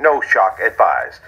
No shock advised.